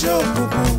jogo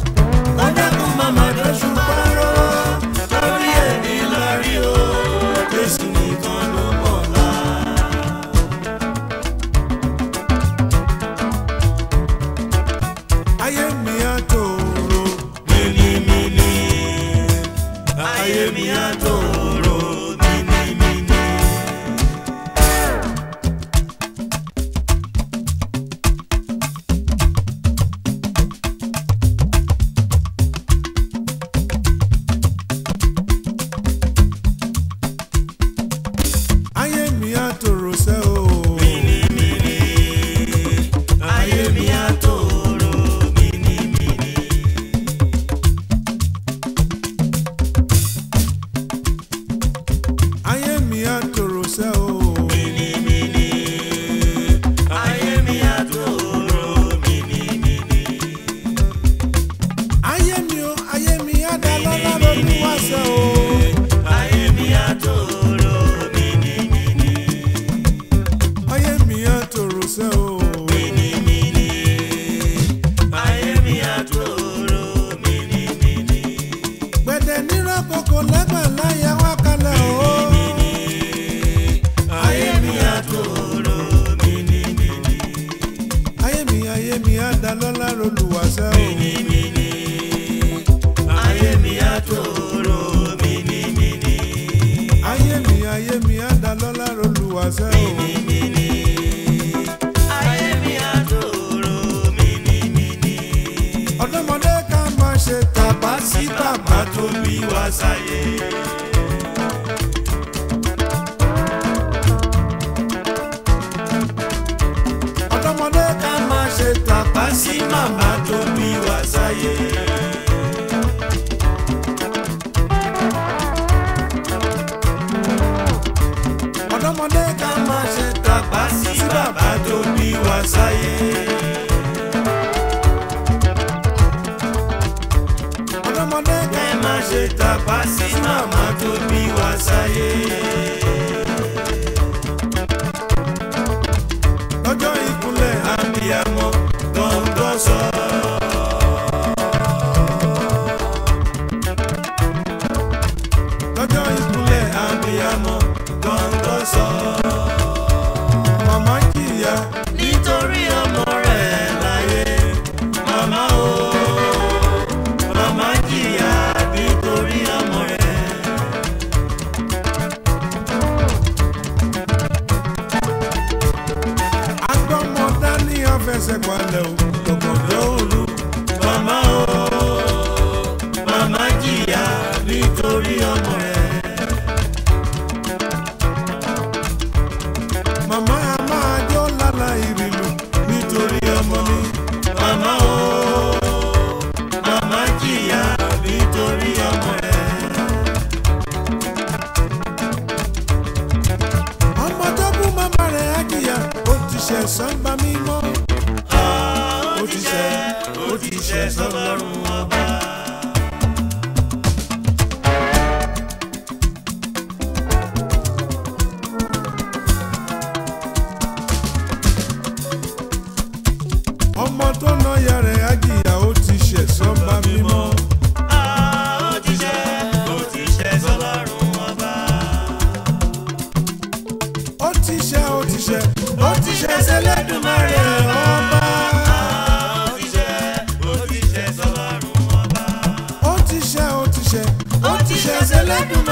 ayé mi á da lọ́lá rolùwàsẹ́ o. mìnìmìnì ayé mi á tòrò mìnìmìnì. ayé mi ayé mi á da lọ́lá rolùwàsẹ́ o. mìnìmìnì ayé mi á tòrò mìnìmìnì. ọ̀dọ́mọdé ká máa ṣe tàbá sí bàbá tó bí wá sáyé. nsima bato biwaza ye ọdọmọdé ká máa ṣe tàpá síbà bato biwaza ye. ọdọmọdé ká máa ṣe tàpá síbà bato biwaza ye. ògùn yóò Mama. màmá o. ṣe ó ti ṣe sọ́lọ́run ọba. Olódùmarè.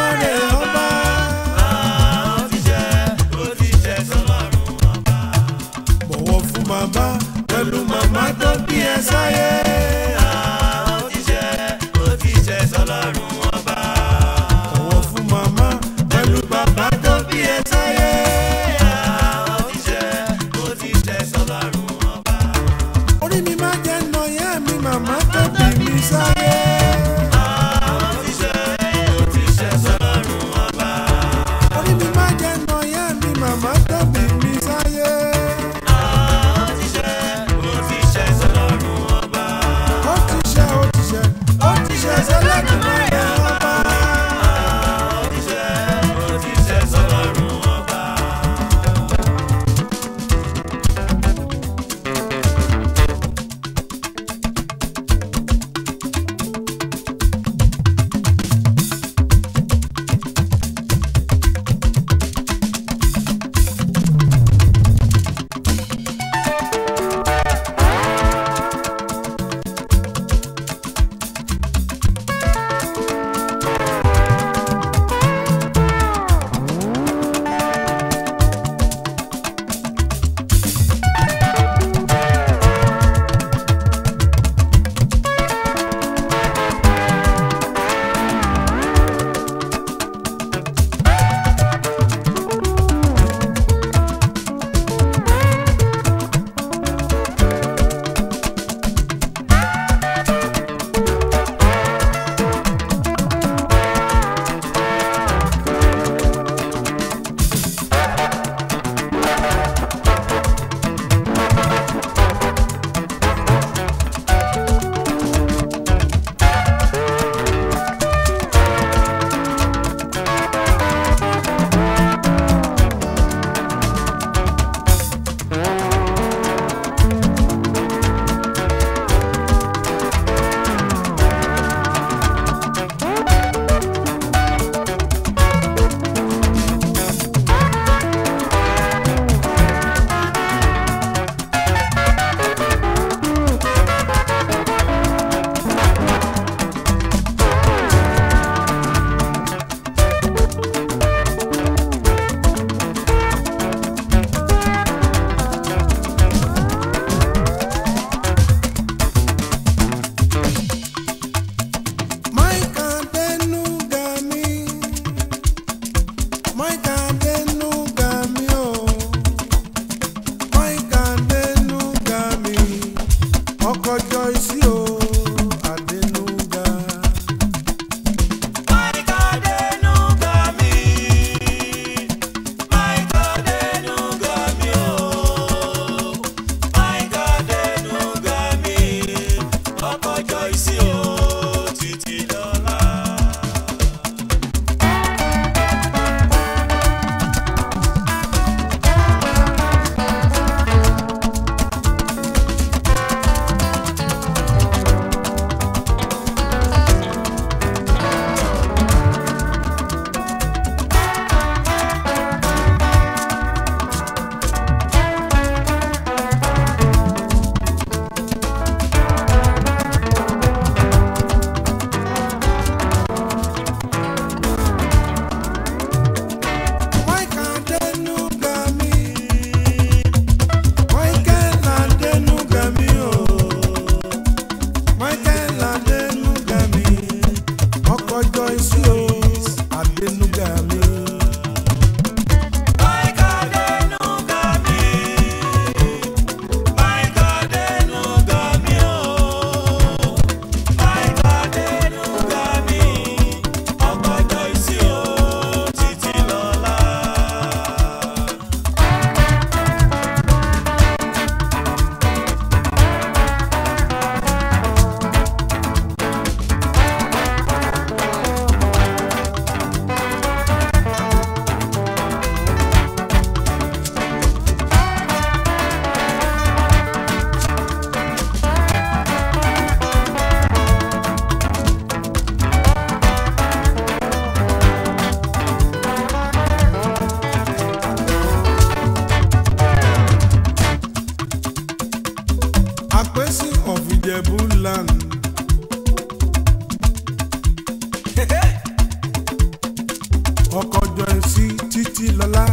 títí lọ́la.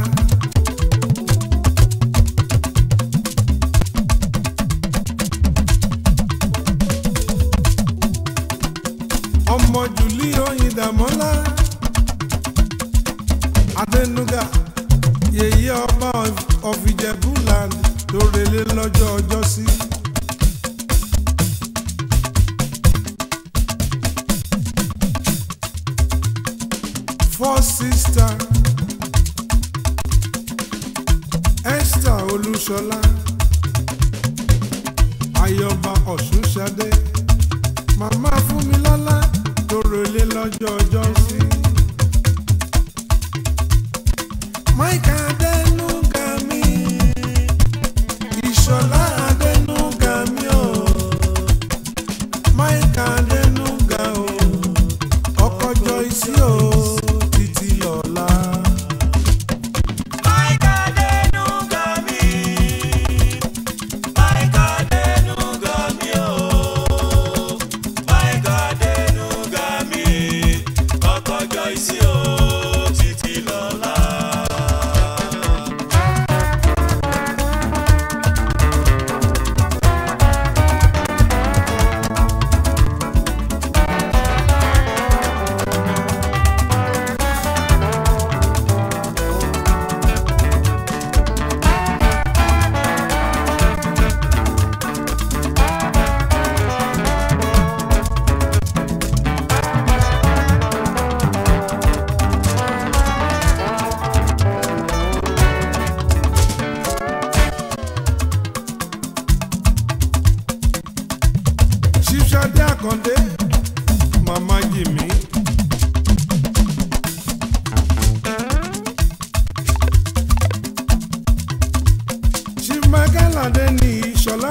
ọmọ jùlí oyin dàmọ́lá adẹnuga yèyí ọba ọ̀fìjẹ̀bùland tó lọ́jọ́ ọjọ́ sí. Four sisters. Esther Olúṣọlá ayọba ọ̀ṣunṣadé màmá fúnmilọ́lá tó rọlé lọ́jọ́ ọjọ́ sí. Michael.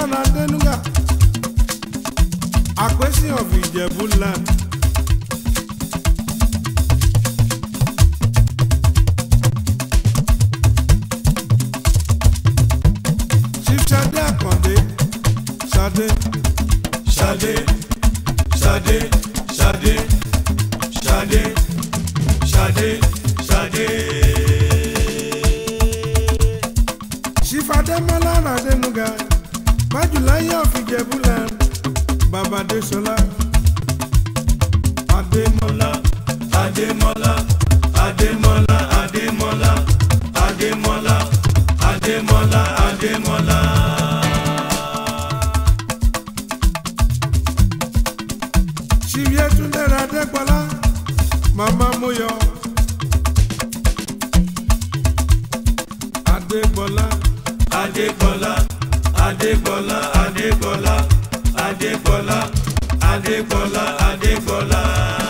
Ọlá Dénúgà, Àpèsè of Ìjẹ̀bú land. Adébọlá. Adébọlá Adébọlá Adébọlá Adébọlá Adébọlá Adébọlá.